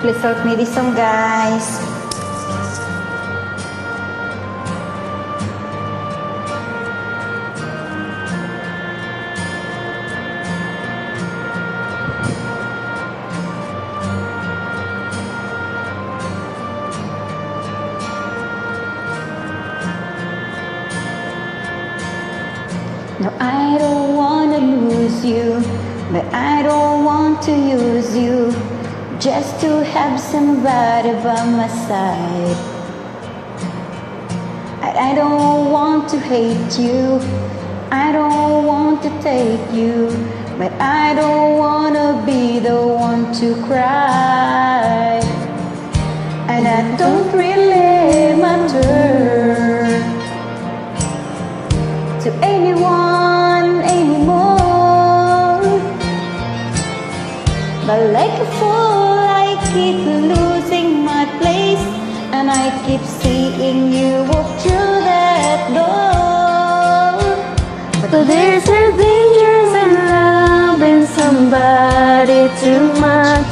Please help me this song, guys. No, I don't wanna lose you, but I don't want to use you just to have somebody by my side. I, I don't want to hate you, I don't want to take you, but I don't wanna be the one to cry. And I don't really matter to anyone anymore. But like a fool, keep losing my place, and I keep seeing you walk through that door. But there's a danger in loving somebody too much,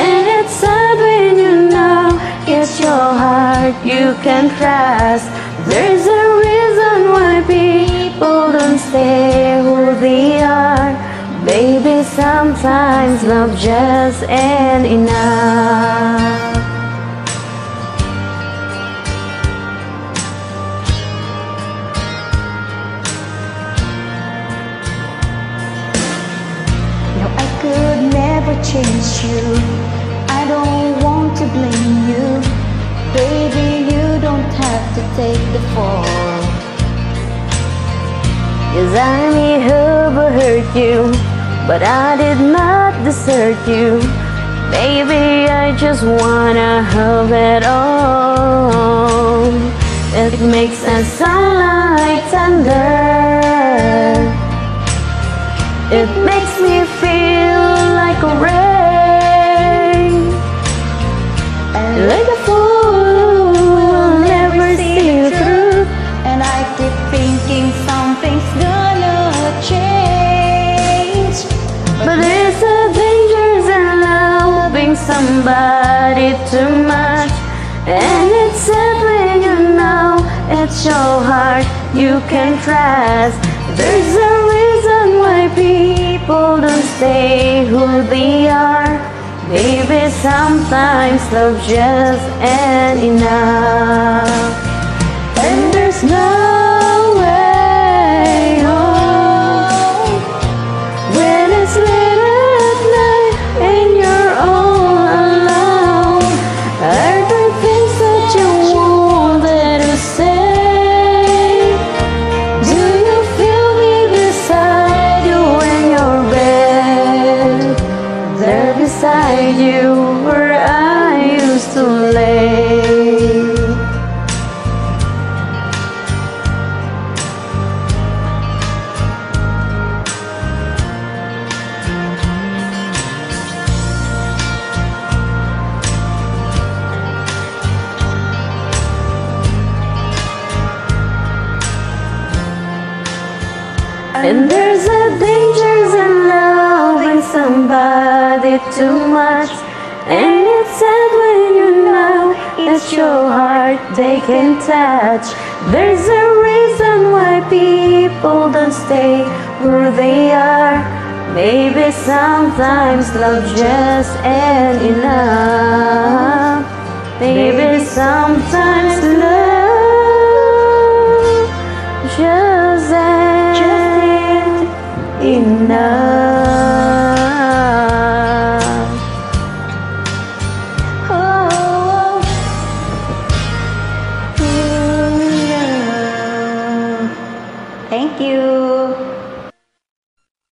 and it's sad when you know it's your heart you can trust. There's a sometimes love just ain't enough. No, I could never change you. I don't want to blame you. Baby, you don't have to take the fall. Yes, I may have hurt you, but I did not desert you. Baby, I just wanna have it all. It makes us sound like thunder. It makes me feel like a rain. And Like a fool will never see you through. And I keep somebody too much. And it's when you know it's your heart you can trust. There's a reason why people don't stay who they are. Maybe sometimes love just ain't enough. And there's a danger in loving somebody too much. And it's sad when you know it's your heart they can touch. There's a reason why people don't stay where they are. Maybe sometimes love just ain't enough. Maybe sometimes enough.